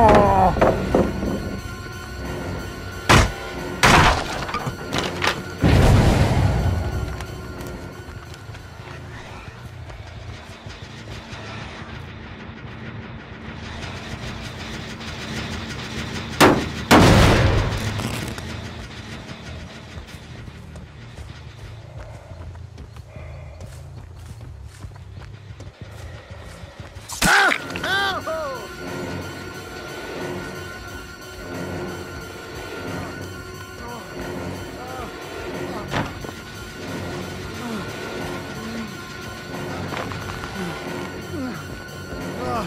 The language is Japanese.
Oh. Ah!